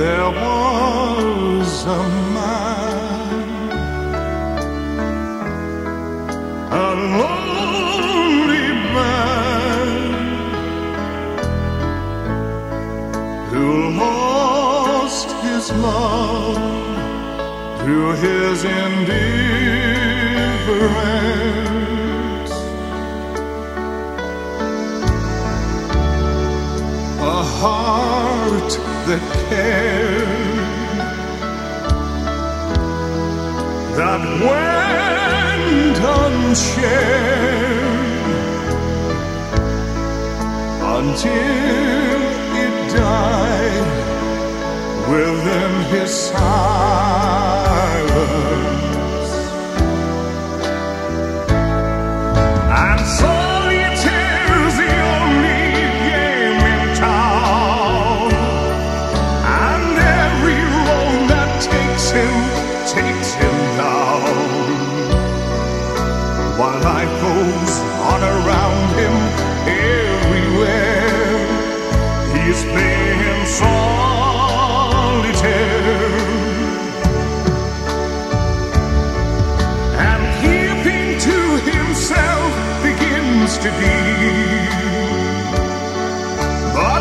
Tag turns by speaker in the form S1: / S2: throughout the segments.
S1: there was a man, a lonely man who lost his love through his indifference. Heart that that went unshared until it died within his silence. And solitaire's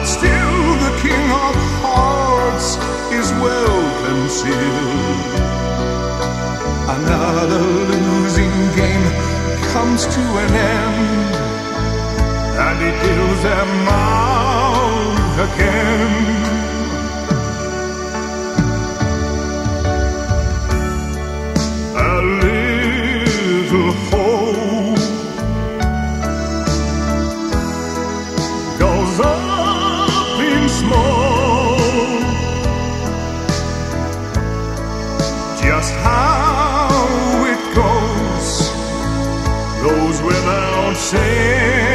S1: still the king of hearts is well concealed. Another losing game comes to an end, and he deals them out again. Just how it goes goes without saying.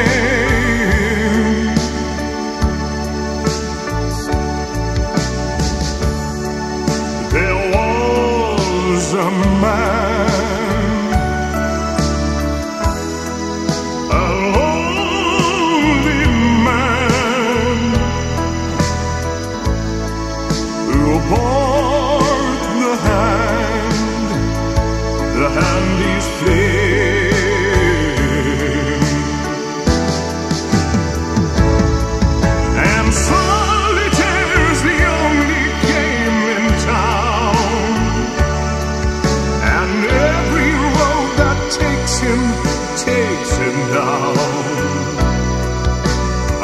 S1: And solitaire is the only game in town. And every road that takes him, takes him down.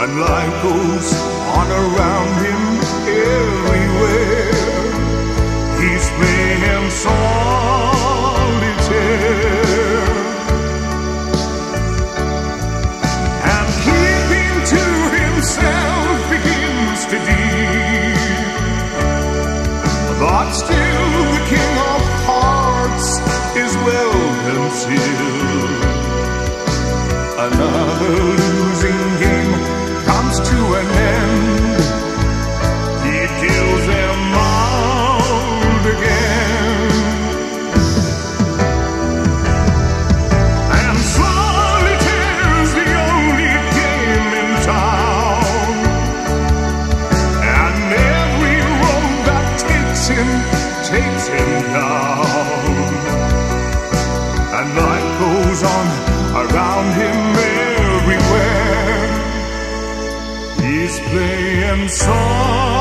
S1: And life goes on around him everywhere. He's playing solitaire. Another losing game comes to an end. He deals them out again. And the only game in town. And every road that takes him, takes him down. And life goes on around him everywhere. He's playing songs.